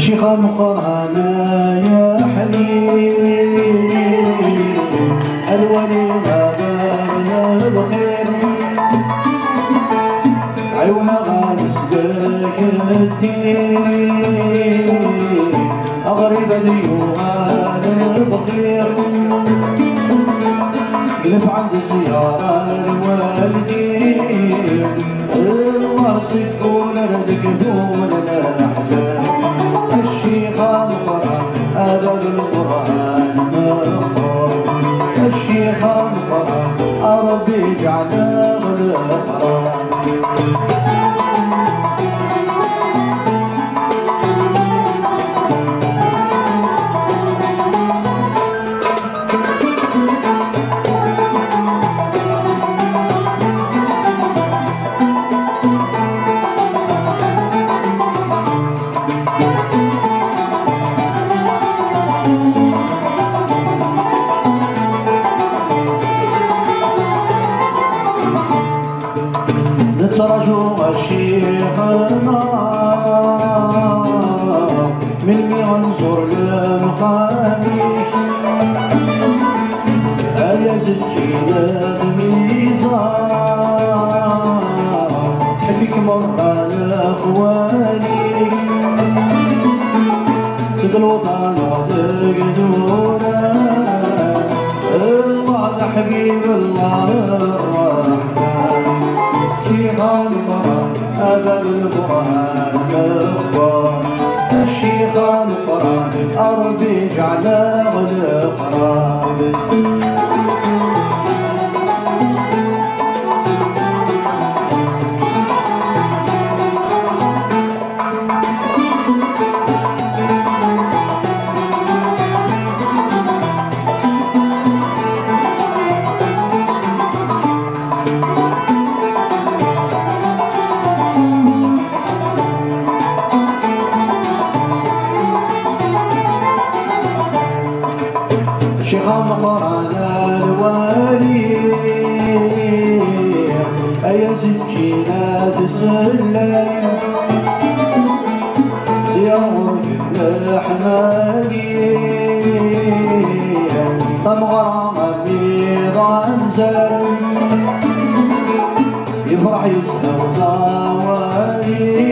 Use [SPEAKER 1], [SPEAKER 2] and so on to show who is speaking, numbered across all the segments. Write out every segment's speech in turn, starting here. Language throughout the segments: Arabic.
[SPEAKER 1] الشيخ مقرانا يا حبيب. الولي غابنا الخير. عيونا غانسلك الدين. أغرب ديوان البخير. يلف عند زيارة الوالدين. الله صدقون ردقون الأحزان المقامي آية الجيلة الميزان تحبك مرة الأخواني صدق الوطن وتقدونا الله الحبيب الله. أربي انزل يفرح يسهر زوالي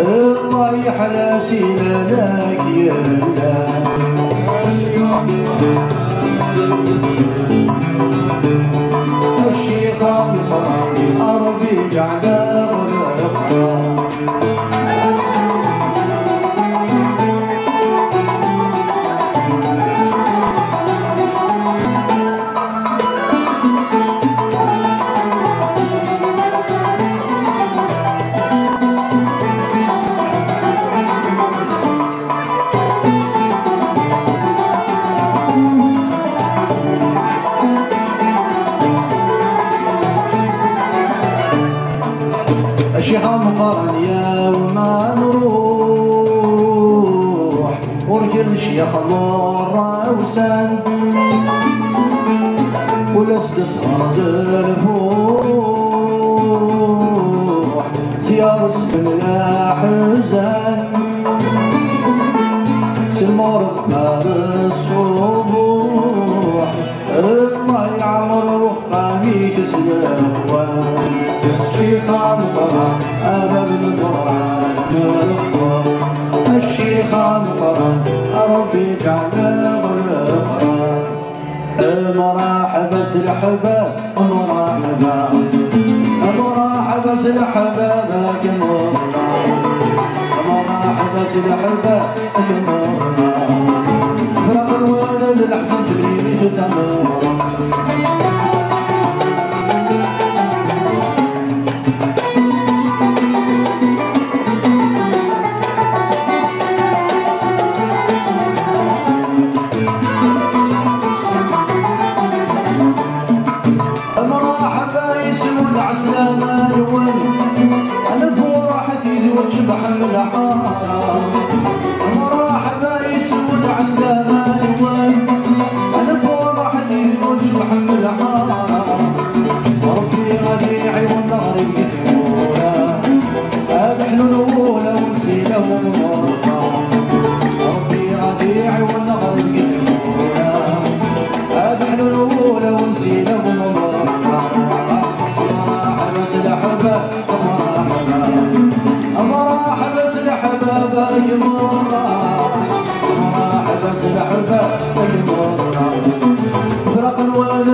[SPEAKER 1] الله يحلى سينا لك يا الشيخ القرآن أربي جعل الشيخ مقارن يوم نروح وركل الشيخ مرة وسن والاستسهار الفوح زيارة سلم الأحزان سلمار بار الصبوح الله يعمر وخاني تسلوان الشيخ القرآن أبا القرآن مغفر الشيخ القرآن ربي القرآن مرحبا سلحبا مرحبا مرحبا كمرنا مرحبا سلحبا كمرنا فراق الولد الأحسن تبنيني تتمر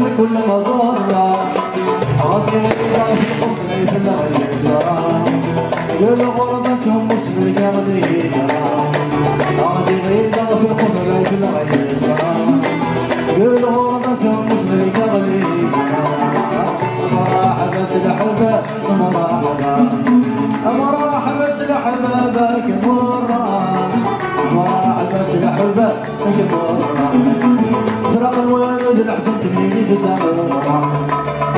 [SPEAKER 1] من كل غير في الحب ليف الغيزة قال غربتهم مسلم قاعد يجرى غادي غير في الحب ليف الغيزة قال غربتهم مسلم قاعد يجرى مرحبا سلح الباب. مرحبا مرحبا سلح البابك مرة. مرحبا سلح البابك مرة. فرق الوالد الحسن تبنيني تزامر مرحبا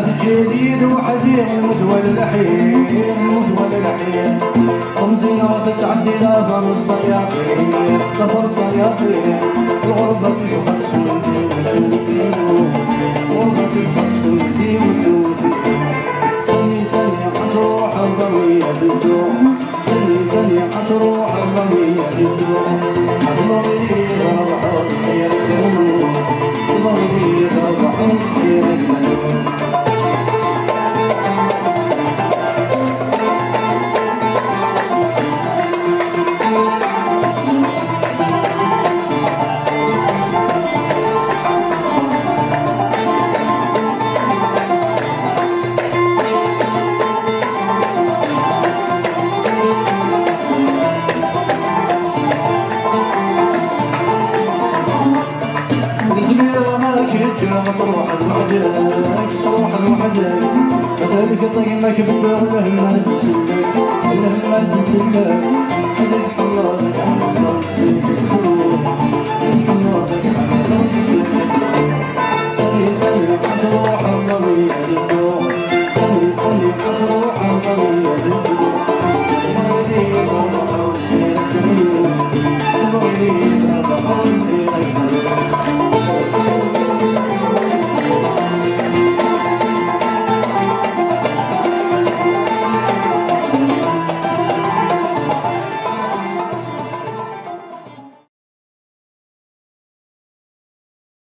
[SPEAKER 1] ما جديد وحديد المثوى الحين المثوى الحين ومزينة وتتعدي لافر الصياحين لافر الصياحين الغربة تحس ولدي وتوتي الغربة تحس ولدي وتوتي سني سني حتروح الضوية بالدوم سني سني حتروح الضوية بالدوم طيمك بالدار لهما تنسلك حدد حمرا لك حمرا